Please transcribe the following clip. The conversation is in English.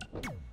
you